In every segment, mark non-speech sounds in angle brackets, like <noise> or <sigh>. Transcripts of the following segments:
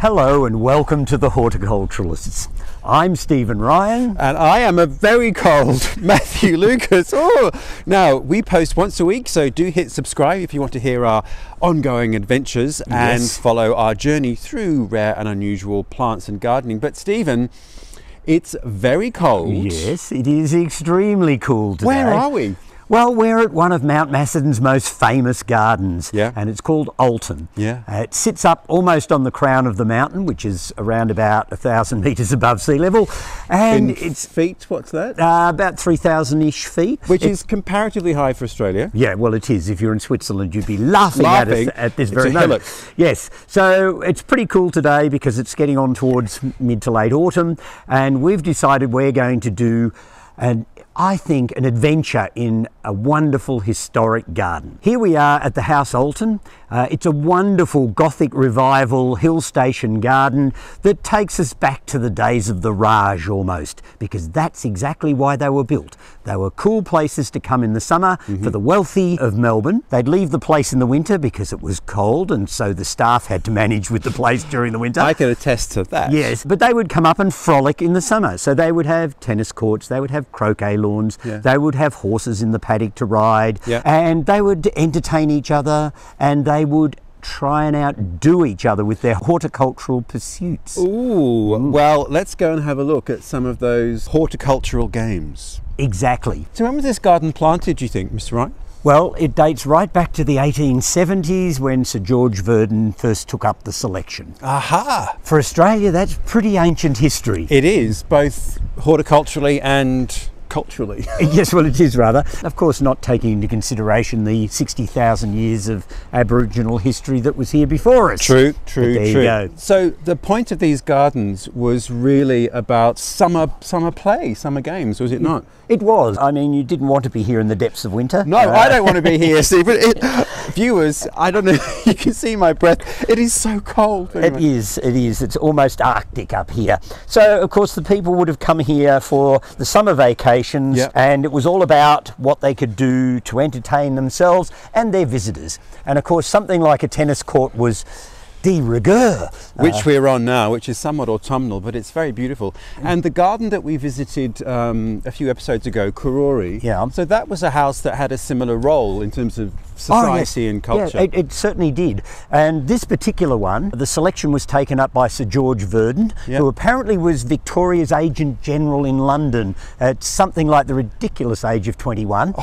Hello and welcome to the Horticulturalists. I'm Stephen Ryan. And I am a very cold <laughs> Matthew Lucas. Oh, now we post once a week, so do hit subscribe if you want to hear our ongoing adventures and Yes. follow our journey through rare and unusual plants and gardening. But Stephen, it's very cold. Yes, it is extremely cold today. Where are we? Well, we're at one of Mount Macedon's most famous gardens, Yeah. and it's called Alton. Yeah. Uh, it sits up almost on the crown of the mountain, which is around about a thousand <laughs> metres above sea level, and In it's feet, what's that? uh, about three thousand-ish feet. Which It- is comparatively high for Australia. Yeah, well, it is. If you're in Switzerland, you'd be laughing, Laughing. at us at this It's very moment. hillock. Yes, so it's pretty cool today because it's getting on towards mid to late autumn, and we've decided we're going to do an I think an adventure in a wonderful historic garden. Here we are at the House Alton. Uh, it's a wonderful Gothic revival hill station garden that takes us back to the days of the Raj almost, because that's exactly why they were built. They were cool places to come in the summer for mm-hmm. the wealthy of Melbourne. They'd leave the place in the winter because it was cold, and so the staff had to manage with the place during the winter. I can attest to that. Yes, but they would come up and frolic in the summer. So they would have tennis courts, they would have croquet lawns, Yeah. they would have horses in the paddock to ride, Yeah. and they would entertain each other and they would try and outdo each other with their horticultural pursuits. Ooh, hmm. well, let's go and have a look at some of those horticultural games. Exactly. So when was this garden planted, do you think, Mr. Ryan? Well, it dates right back to the 1870s when Sir George Verdon first took up the selection. Aha! For Australia, that's pretty ancient history. It is, both horticulturally and culturally. <laughs> yes, well, it is rather. Of course, not taking into consideration the 60,000 years of Aboriginal history that was here before us. True, true, there true. you go. So the point of these gardens was really about summer summer play, summer games, was it not? It was. I mean, you didn't want to be here in the depths of winter. No, Uh, I don't want to be here, <laughs> Stephen. It, viewers, I don't know. <laughs> You can see my breath. It is so cold. It is, it is. It's almost Arctic up here. So, of course, the people would have come here for the summer Yep. and it was all about what they could do to entertain themselves and their visitors. And, of course, something like a tennis court was de rigueur. which we're on now, which is somewhat autumnal, but it's very beautiful. And the garden that we visited um, a few episodes ago, Karori, Yeah. so that was a house that had a similar role in terms of society and culture. Oh, Yeah, it, it certainly did. And this particular one, the selection was taken up by Sir George Verdon, who apparently was Victoria's Agent General in London at something like the ridiculous age of 21.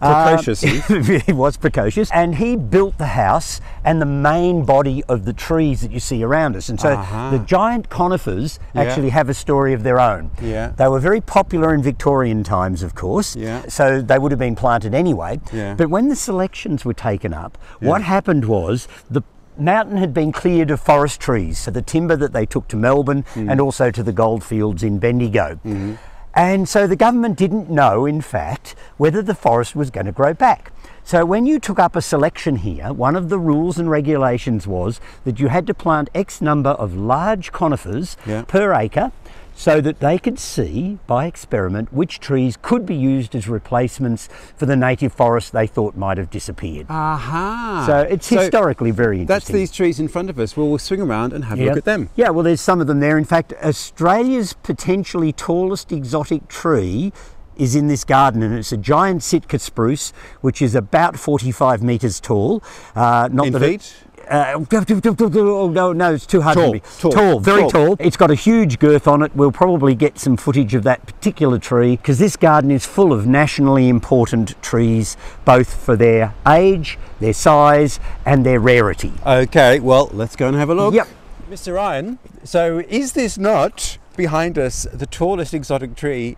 Precocious, Um, <laughs> he was precocious. And he built the house and the main body of the trees that you see around us. And so Aha. the giant conifers Yeah. actually have a story of their own. Yeah. They were very popular in Victorian times, of course. Yeah. So they would have been planted anyway. Yeah. But when the selections were taken up, what happened was the mountain had been cleared of forest trees, so the timber that they took to Melbourne Mm. and also to the goldfields in Bendigo. Mm-hmm. And so the government didn't know, in fact, whether the forest was going to grow back. So when you took up a selection here, one of the rules and regulations was that you had to plant X number of large conifers Yeah. per acre so that they could see by experiment which trees could be used as replacements for the native forest they thought might have disappeared. Aha! So it's historically very interesting. That's these trees in front of us. Well, we'll swing around and have a look at them. Yeah, well, there's some of them there. In fact, Australia's potentially tallest exotic tree is in this garden, and it's a giant Sitka spruce, which is about 45 metres tall. Uh, not In that it- feet? Uh, oh, no, no, it's too hard Tall, for me. tall, very tall. tall. It's got a huge girth on it. We'll probably get some footage of that particular tree because this garden is full of nationally important trees, both for their age, their size, and their rarity. Okay, well, let's go and have a look. Yep. Mr. Ryan, so is this not behind us the tallest exotic tree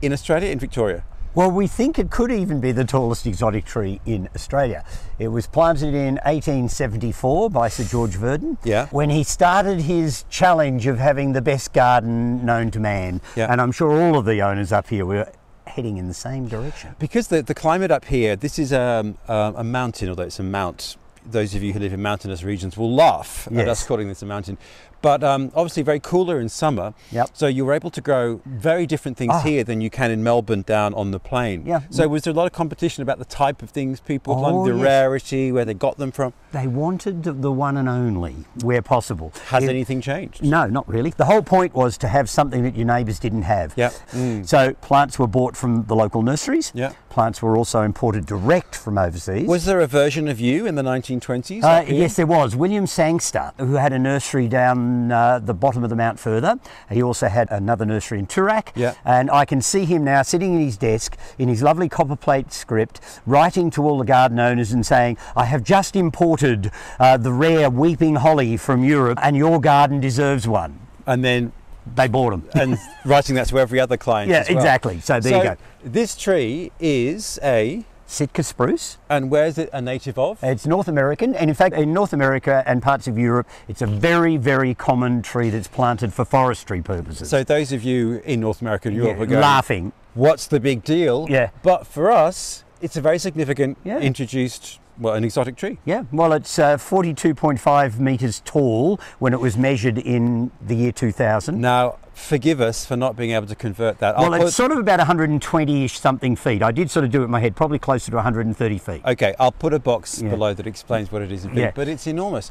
in Australia, in Victoria? Well, we think it could even be the tallest exotic tree in Australia. It was planted in 1874 by Sir George Verdon. Yeah. When he started his challenge of having the best garden known to man. Yeah. And I'm sure all of the owners up here were heading in the same direction. Because the, the climate up here, this is um, uh, a mountain, although it's a mount. Those of you who live in mountainous regions will laugh at us calling this a mountain. But um, obviously, very cooler in summer. Yep. So you were able to grow very different things Ah. here than you can in Melbourne down on the plain. Yeah. So was there a lot of competition about the type of things people Oh, planted, the yes. rarity, where they got them from? They wanted the- the one and only where possible. Has It- anything changed? No, not really. The whole point was to have something that your neighbours didn't have. Yep. Mm. So plants were bought from the local nurseries. Yeah. Plants were also imported direct from overseas. Was there a version of you in the 1920s? Uh, yes, there was. William Sangster, who had a nursery down uh, the bottom of the Mount further. He also had another nursery in Toorak. Yeah. And I can see him now sitting in his desk in his lovely copper plate script, writing to all the garden owners and saying, I have just imported uh, the rare weeping holly from Europe and your garden deserves one. And then They bought them. and writing that to every other client. Yeah, as well. exactly. So there you go. This tree is a, Sitka spruce. and where's it a native of? It's North American, and in fact, in North America and parts of Europe, it's a very, very common tree that's planted for forestry purposes. So those of you in North America and Europe Yeah, are going, laughing. what's the big deal? Yeah. But for us, it's a very significant Yeah. introduced, well, an exotic tree. Yeah, well, it's uh, 42.5 metres tall when it was measured in the year 2000. Now, forgive us for not being able to convert that. I'll well, it's put- sort of about 120-ish something feet. I did sort of do it in my head, probably closer to 130 feet. Okay, I'll put a box Yeah. below that explains what it is in feet, Yeah. but it's enormous.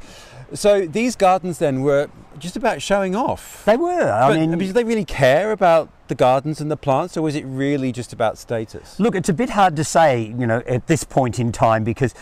So these gardens then were just about showing off. They were. I But, mean, did they really care about the gardens and the plants, or was it really just about status? Look, it's a bit hard to say, you know, at this point in time because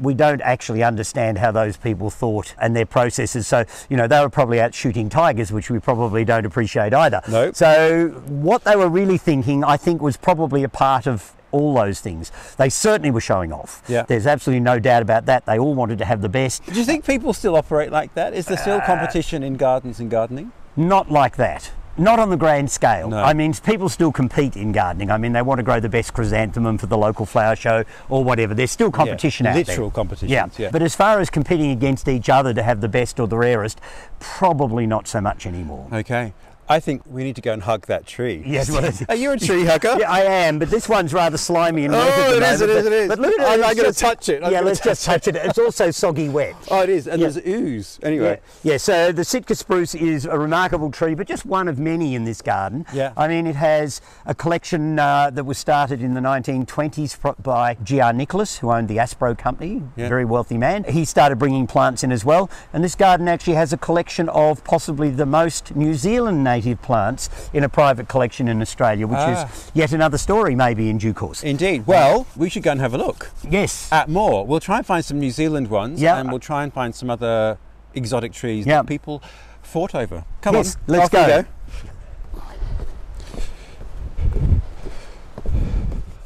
we don't actually understand how those people thought and their processes. So, you know, they were probably out shooting tigers, which we probably don't appreciate either. No. So, what they were really thinking, I think, was probably a part of all those things. They certainly were showing off. Yeah. There's absolutely no doubt about that. They all wanted to have the best. Do you think people still operate like that? Is there Uh, still competition in gardens and gardening? Not like that. Not on the grand scale. No. I mean, people still compete in gardening. I mean, they want to grow the best chrysanthemum for the local flower show or whatever. There's still competition Yeah, out there. literal competitions, Yeah. yeah. But as far as competing against each other to have the best or the rarest, probably not so much anymore. Okay. I think we need to go and hug that tree. Yes, <laughs> well, Are you a tree hugger? Yeah, I am, but this one's rather slimy and wet Oh, it is, moment, it is, but- it is. But look at it. I'm- I'm gonna touch it. I'm yeah, let's just touch it. It's also soggy wet. Oh, it is, and Yeah. there's ooze. Anyway, Yeah. yeah, so the Sitka spruce is a remarkable tree, but just one of many in this garden. Yeah. I mean, it has a collection uh, that was started in the 1920s by G.R. Nicholas, who owned the Aspro company, Yeah. very wealthy man. He started bringing plants in as well, and this garden actually has a collection of possibly the most New Zealand native plants in a private collection in Australia, which Ah. is yet another story, maybe in due course. indeed. Well, we should go and have a look yes. at more. We'll try and find some New Zealand ones, Yeah. and we'll try and find some other exotic trees Yeah. that people fought over. Come Yes, on, let's we go.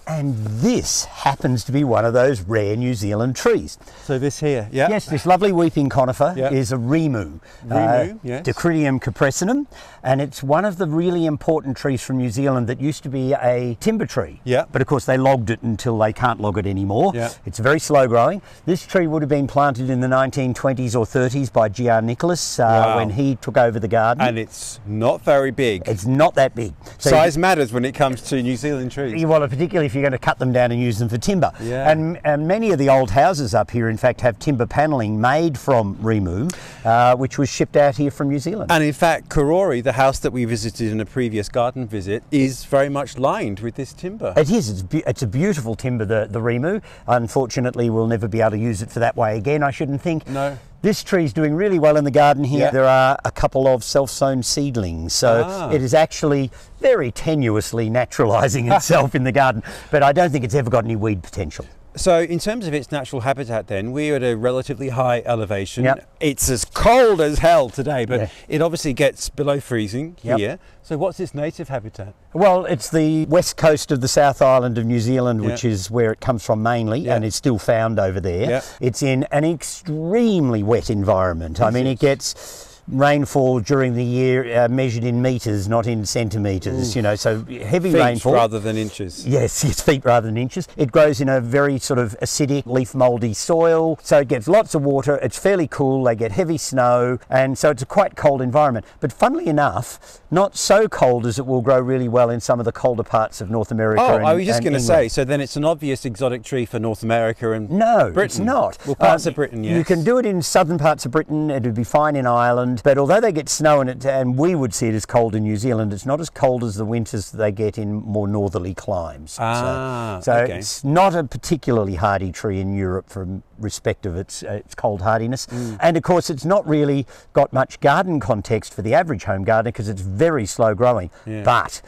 And this happens to be one of those rare New Zealand trees. So this here, yeah. Yes, this lovely weeping conifer Yeah. is a Rimu. Rimu, yes. Dacrydium cupressinum. And it's one of the really important trees from New Zealand that used to be a timber tree. Yeah. But of course they logged it until they can't log it anymore. Yeah. It's very slow growing. This tree would have been planted in the 1920s or 30s by G.R. Nicholas uh, Wow. when he took over the garden. And it's not very big. it's not that big. So Size matters when it comes to New Zealand trees. you- Well, particularly if you're going to cut them down and use them for timber. Yeah. And, and many of the old houses up here, in fact, have timber panelling made from Rimu, uh, which was shipped out here from New Zealand. And in fact, Karori, the house that we visited in a previous garden visit, is very much lined with this timber. It is. It's, be- it's a beautiful timber, the, the Rimu. Unfortunately, we'll never be able to use it for that way again, I shouldn't think. No. This tree is doing really well in the garden here. Yeah. There are a couple of self-sown seedlings, so Ah. it is actually very tenuously naturalising <laughs> itself in the garden. But I don't think it's ever got any weed potential. So, in terms of its natural habitat, then we're at a relatively high elevation. Yep. It's as cold as hell today, but Yeah. it obviously gets below freezing Yep. here. So, what's its native habitat? Well, it's the west coast of the South Island of New Zealand, which is where it comes from mainly, and is still found over there. It's in an extremely wet environment. I mean, it gets rainfall during the year uh, measured in metres, not in centimetres. You know, so heavy Feet rainfall. rather than inches. Yes, <laughs> it's feet rather than inches. It grows in a very sort of acidic, leaf mouldy soil, so it gets lots of water. It's fairly cool. They get heavy snow, and so it's a quite cold environment. But funnily enough, not so cold as it will grow really well in some of the colder parts of North America. Oh, and, I was just going to say, so then it's an obvious exotic tree for North America and No, it's not. Well, parts Um, of Britain, yes. You can do it in southern parts of Britain. It would be fine in Ireland. But although they get snow in it, and we would see it as cold in New Zealand, it's not as cold as the winters that they get in more northerly climes. Ah, so so okay. it's not a particularly hardy tree in Europe from respect of its, uh, its cold hardiness. Mm. And of course, it's not really got much garden context for the average home gardener because it's very slow growing. Yeah. But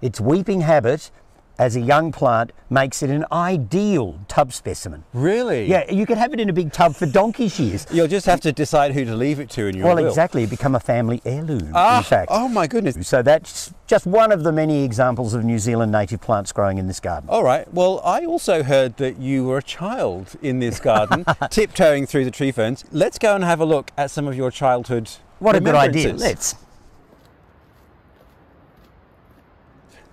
its weeping habit as a young plant makes it an ideal tub specimen. Really? Yeah, you could have it in a big tub for donkey's years. <laughs> You'll just have to decide who to leave it to in your Well, will. exactly, become a family heirloom, Ah, in fact. oh my goodness. So that's just one of the many examples of New Zealand native plants growing in this garden. All right. Well, I also heard that you were a child in this <laughs> garden, tiptoeing through the tree ferns. Let's go and have a look at some of your childhood. what a good idea. Let's.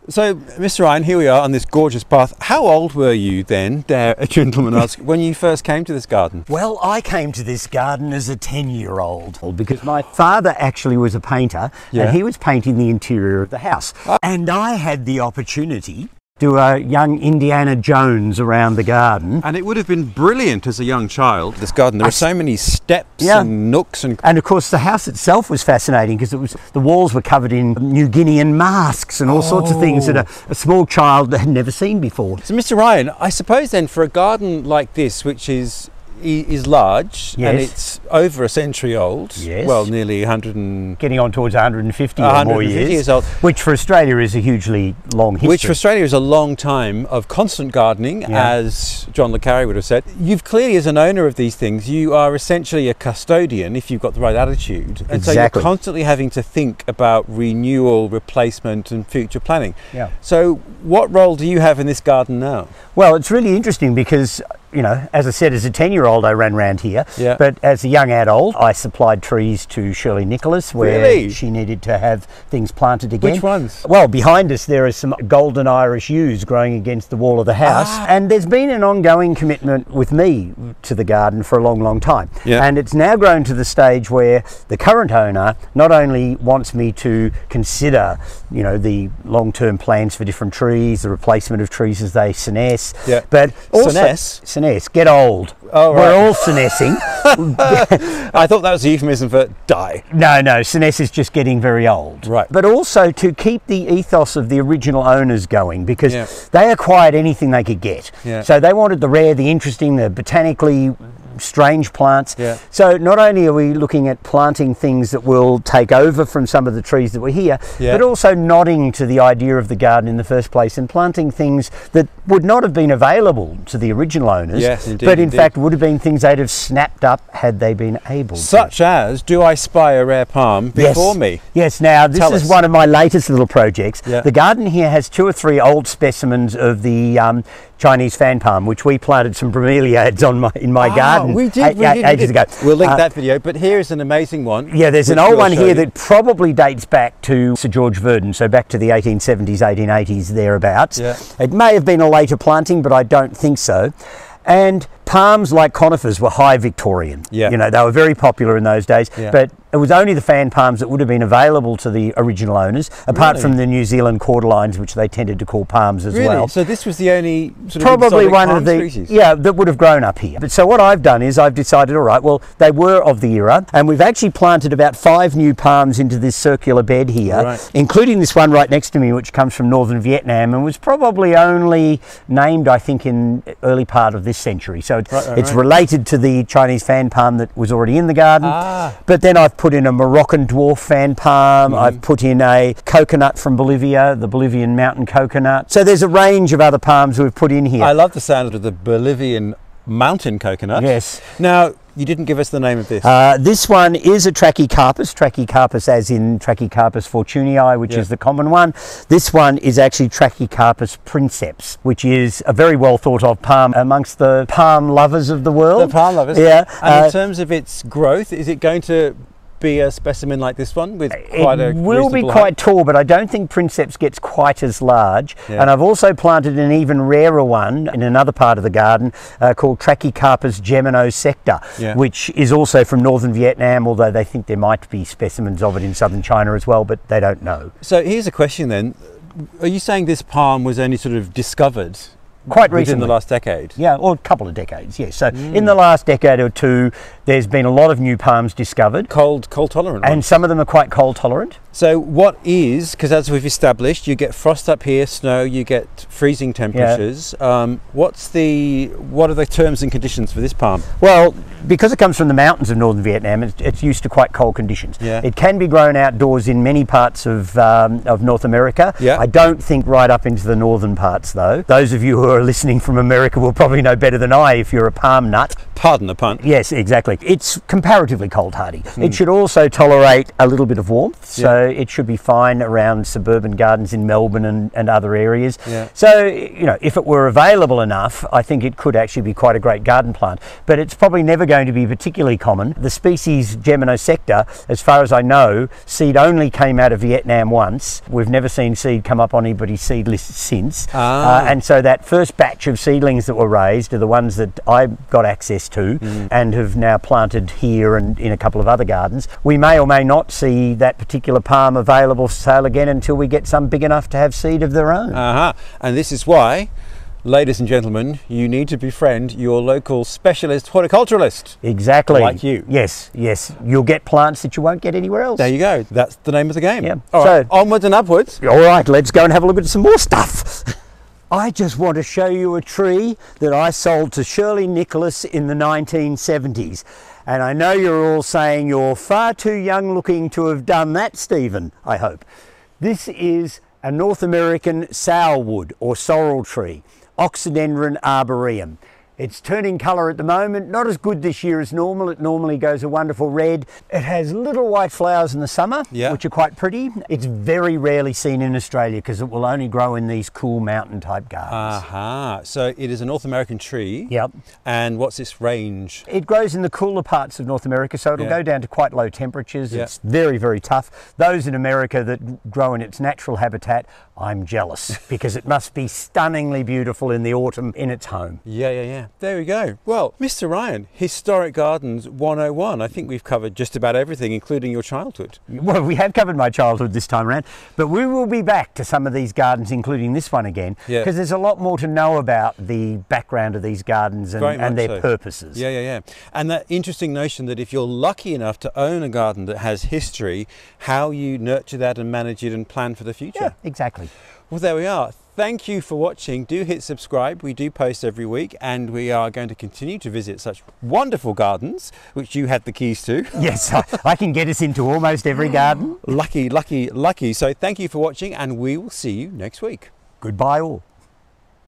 So, Mr. Ryan, here we are on this gorgeous path. How old were you then, dare a gentleman <laughs> ask, when you first came to this garden? Well, I came to this garden as a 10 year old because my father actually was a painter Yeah. and he was painting the interior of the house. Ah. And I had the opportunity do a young Indiana Jones around the garden. And it would have been brilliant as a young child. This garden, there are so many steps Yeah. and nooks and. And of course, the house itself was fascinating because it was the walls were covered in New Guinean masks and all sorts of things that a, oh. a small child had never seen before. So, Mr. Ryan, I suppose then for a garden like this, which is i- is large and it's over a century old, Yes. well, nearly 100 and Getting on towards 150 or more years, years old. which for Australia is a hugely long history. Which for Australia is a long time of constant gardening, Yeah. as John Le Carre would have said. You've clearly, as an owner of these things, you are essentially a custodian if you've got the right attitude. And so you're constantly having to think about renewal, replacement, and future planning. Yeah. So, what role do you have in this garden now? Well, it's really interesting because, you know, as I said, as a 10 year old, I ran around here. Yeah. But as a young adult, I supplied trees to Shirley Nicholas where Really? she needed to have things planted again. Which ones? Well, behind us, there are some golden Irish yews growing against the wall of the house. Ah. And there's been an ongoing commitment with me to the garden for a long, long time. Yeah. And it's now grown to the stage where the current owner not only wants me to consider, you know, the long term plans for different trees, the replacement of trees as they senesce, Yeah. but also Senesce? senesce, get old. Oh, right. We're all senescing. <laughs> <laughs> I thought that was a euphemism for die. No, no, Senesce is just getting very old. Right. But also to keep the ethos of the original owners going because Yeah. they acquired anything they could get. Yeah. So they wanted the rare, the interesting, the botanically strange plants. Yeah. So not only are we looking at planting things that will take over from some of the trees that were here, Yeah. but also nodding to the idea of the garden in the first place and planting things that would not have been available to the original owners, Yes, indeed, but in indeed. fact would have been things they'd have snapped up had they been able to. Such as, do I spy a rare palm before yes. me? Yes, now this Tell is us. one of my latest little projects. Yeah. The garden here has two or three old specimens of the um, Chinese fan palm, which we planted some bromeliads on my in my Ah, garden we did, eight- we eight- did, we ages did. ago. We'll link Uh, that video, but here is an amazing one. Yeah, there's an old one here you. that probably dates back to Sir George Verdon, so back to the 1870s, 1880s, thereabouts. Yeah. It may have been a later planting, but I don't think so. And palms, like conifers, were high Victorian. Yeah. You know, they were very popular in those days, Yeah. but it was only the fan palms that would have been available to the original owners, apart Really? from the New Zealand cordylines, which they tended to call palms as Really? well So this was the only sort of probably one of the species? yeah that would have grown up here. But so what I've done is I've decided, all right, well they were of the era, and we've actually planted about five new palms into this circular bed here, Right. including this one right next to me, which comes from northern Vietnam and was probably only named, I think, in early part of this century. So it- Right, right, it's related to the Chinese fan palm that was already in the garden. Ah. But then I've put in a Moroccan dwarf fan palm. Mm-hmm. I've put in a coconut from Bolivia, the Bolivian mountain coconut. So there's a range of other palms we've put in here. I love the sound of the Bolivian mountain coconut. Yes. Now, you didn't give us the name of this. Uh, this one is a Trachycarpus, Trachycarpus as in Trachycarpus fortunei, which Yeah. is the common one. This one is actually Trachycarpus princeps, which is a very well thought of palm amongst the palm lovers of the world. the palm lovers. Yeah. And uh, in terms of its growth, is it going to be a specimen like this one with quite a it will be quite height? tall, but I don't think Princeps gets quite as large. Yeah. And I've also planted an even rarer one in another part of the garden uh, called Trachycarpus geminosecta, Yeah. which is also from northern Vietnam, although they think there might be specimens of it in southern China as well, but they don't know. So here's a question then. Are you saying this palm was only sort of discovered Quite within recently. the last decade. Yeah, or a couple of decades, yes. So Mm. in the last decade or two, there's been a lot of new palms discovered, Cold, cold tolerant. and ones. some of them are quite cold tolerant. So what is because as we've established, you get frost up here, snow, you get freezing temperatures. Um, what's the what are the terms and conditions for this palm? Well, because it comes from the mountains of northern Vietnam, it's, it's used to quite cold conditions. Yeah. It can be grown outdoors in many parts of, um, of North America. Yeah. I don't think right up into the northern parts, though. Those of you who are listening from America will probably know better than I if you're a palm nut. Pardon the pun. Yes, exactly. It's comparatively cold hardy. Hmm. It should also tolerate a little bit of warmth, so it should be fine around suburban gardens in Melbourne and, and other areas. Yeah. So, you know, if it were available enough, I think it could actually be quite a great garden plant. But it's probably never going to be particularly common. The species Geminosecta, as far as I know, seed only came out of Vietnam once. We've never seen seed come up on anybody's seed list since. Ah. Uh, and so that first batch of seedlings that were raised are the ones that I got access to and have now planted here and in a couple of other gardens. We may or may not see that particular palm available for sale again until we get some big enough to have seed of their own. Uh-huh. And this is why, ladies and gentlemen, you need to befriend your local specialist horticulturalist. exactly. like you. Yes, yes. You'll get plants that you won't get anywhere else. There you go. That's the name of the game. Yeah. All right. So- Onwards and upwards. All right, let's go and have a look at some more stuff. <laughs> I just want to show you a tree that I sold to Shirley Nicholas in the 1970s. And I know you're all saying you're far too young looking to have done that, Stephen, I hope. This is a North American sourwood or sorrel tree, Oxydendrum arboreum. It's turning colour at the moment, not as good this year as normal. It normally goes a wonderful red. It has little white flowers in the summer, Yeah. which are quite pretty. It's very rarely seen in Australia because it will only grow in these cool mountain type gardens. Aha. So it is a North American tree. Yep. And what's its range? It grows in the cooler parts of North America, so it'll Yeah. go down to quite low temperatures. Yeah. It's very, very tough. Those in America that grow in its natural habitat, I'm jealous because it must be stunningly beautiful in the autumn in its home. Yeah, yeah, yeah. There we go. Well, Mr. Ryan, Historic Gardens 101. I think we've covered just about everything, including your childhood. Well, we have covered my childhood this time around, but we will be back to some of these gardens, including this one again, Yeah. because there's a lot more to know about the background of these gardens and, and their so. purposes. Yeah, yeah, yeah. And that interesting notion that if you're lucky enough to own a garden that has history, how you nurture that and manage it and plan for the future. Yeah, exactly. Well, there we are. Thank you for watching. Do hit subscribe. We do post every week, and we are going to continue to visit such wonderful gardens, which you had the keys to. <laughs> Yes, I, I can get us into almost every garden. lucky, lucky, lucky. So, thank you for watching, and we will see you next week. Goodbye, all.